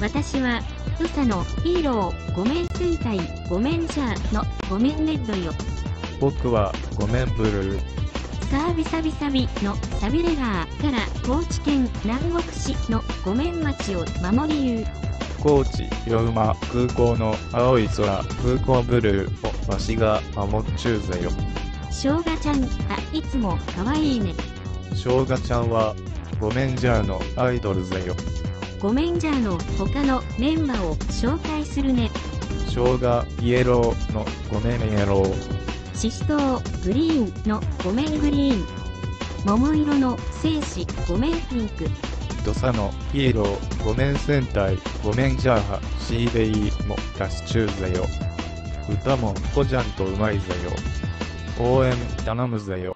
私は、土佐のヒーロー、ごめん戦隊、ごめんじゃーの、ごめんレッドよ。僕はごめんブルー。さあビサビサビのサビレガーから高知県南国市のごめん町を守りゆう。高知、夜馬、空港の青い空、空港ブルーをわしが守っちゅうぜよ。しょうがちゃん、あ、いつもかわいいね。しょうがちゃんは、ごめんじゃーのアイドルぜよ。ごめんじゃーの他のメンバーを紹介するね。しょうがイエローのごめんイエロー。ししとうグリーンのごめんグリーン。桃色の精子ごめんピンク。土佐のヒーロー、ごめん戦隊、ごめんジャーハ、シーベイも出しちゅうぜよ。歌もこじゃんとうまいぜよ。応援頼むぜよ。